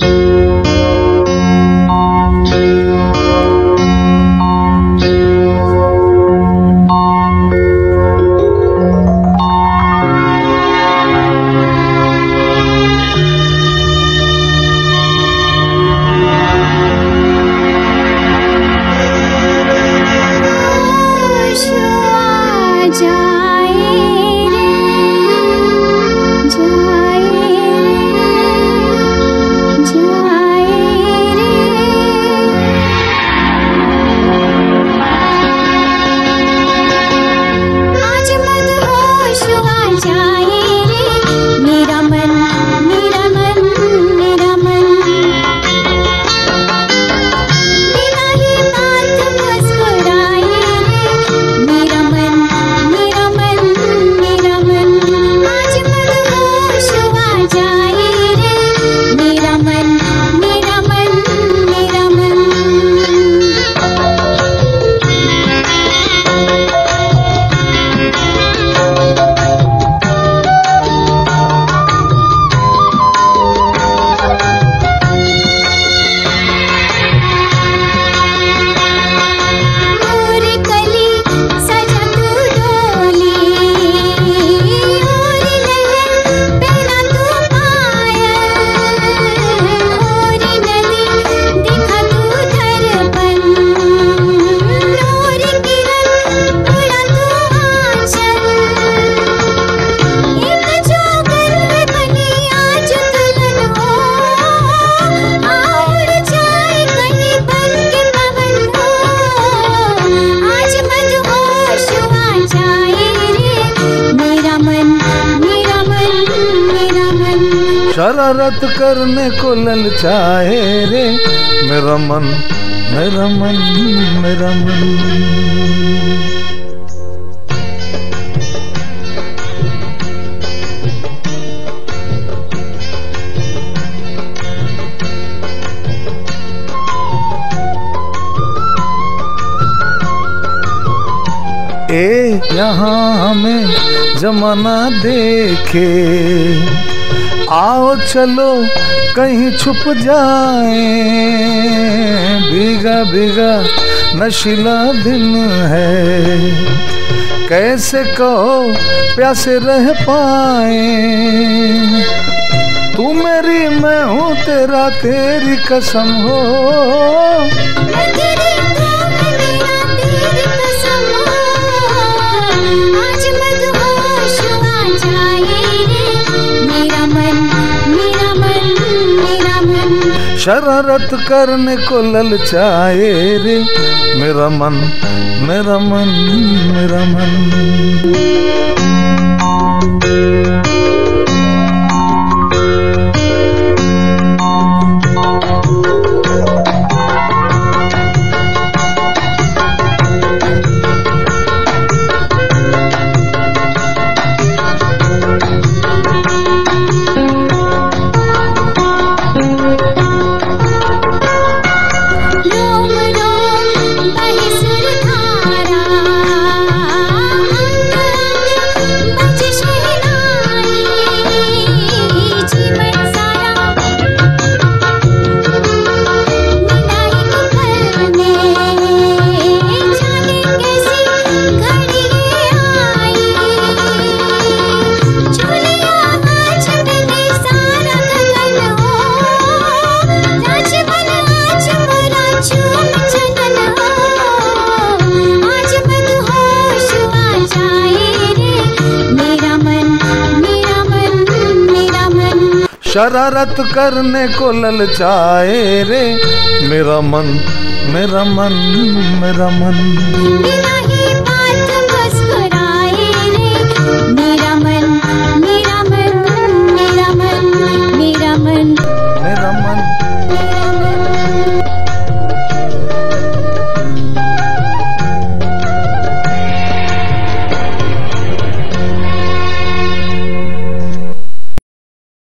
Música शरारत करने को ललचाए रे। मेरा मन मेरा मन मेरा मन। ए, यहाँ हमें जमाना देखे। आओ चलो, कहीं छुप जाए। भीगा भीगा, नशीला दिन है। कैसे कहो, प्यासे रह पाए। तू मेरी, मैं हूँ तेरा, तेरी कसम हो। शरारत करने को ललचाए रे। मेरा मन मेरा मन मेरा मन। शरारत करने को ललचाए रे। मेरा मन मेरा मन मेरा मन।